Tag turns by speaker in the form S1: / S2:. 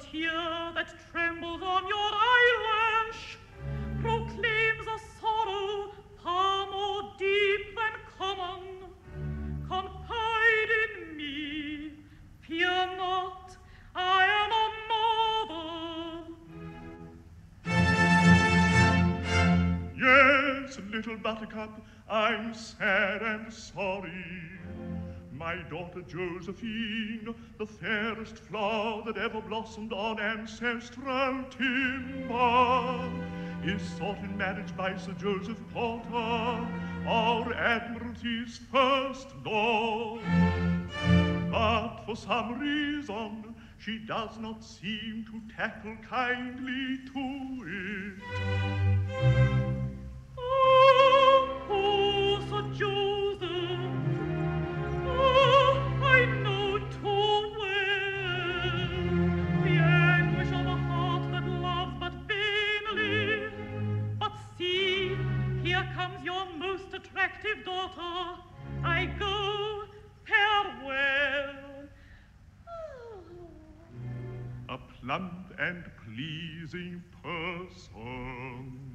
S1: tear that trembles on your eyelash proclaims a sorrow far more deep than common. Confide in me, fear not, I am a
S2: mother. Yes, little buttercup, I'm sad and sorry. My daughter Josephine, the fairest flower that ever blossomed on ancestral timber, is sought in marriage by Sir Joseph Porter, our Admiralty's first lord. But for some reason, she does not seem to tackle kindly to it.
S1: Comes your most attractive daughter. I go, farewell.
S2: A plump and pleasing person